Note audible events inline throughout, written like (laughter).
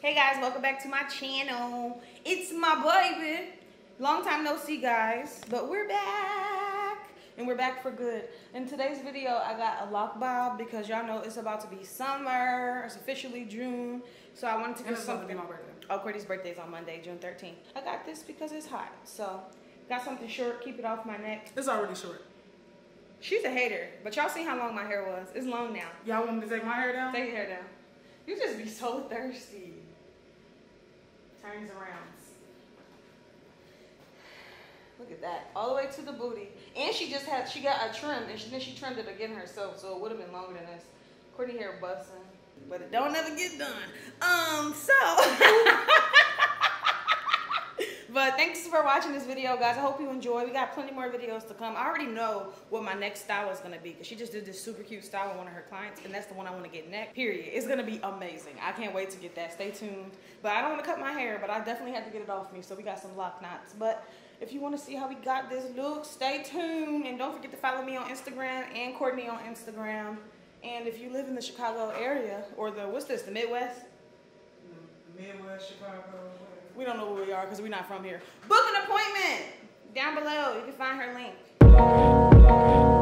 Hey guys, welcome back to my channel. It's my baby. Long time no see guys, but we're back. And we're back for good. In today's video, I got a loc bob because y'all know it's about to be summer. It's officially June. So I wanted to get it's about to something. my birthday. Oh, Courtney's birthday's on Monday, June 13th. I got this because it's hot. So got something short, keep it off my neck. It's already short. She's a hater, but y'all see how long my hair was. It's long now. Y'all want me to take my hair down? Take your hair down. You just be so thirsty. Turns around. Look at that. All the way to the booty. And she just had, she got a trim and she, then she trimmed it again herself, so it would have been longer than this. Courtney hair busting. But it don't ever get done. Um, so. (laughs) (laughs) But thanks for watching this video, guys. I hope you enjoy. We got plenty more videos to come. I already know what my next style is gonna be because she just did this super cute style with one of her clients, and that's the one I want to get next. Period. It's gonna be amazing. I can't wait to get that. Stay tuned. But I don't want to cut my hair, but I definitely had to get it off me, so we got some loc knots. But if you want to see how we got this look, stay tuned, and don't forget to follow me on Instagram and Courtney on Instagram. And if you live in the Chicago area or the what's this, the Midwest? Midwest, Chicago. We don't know where we are because we're not from here. Book an appointment down below. You can find her link.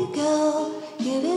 you go, here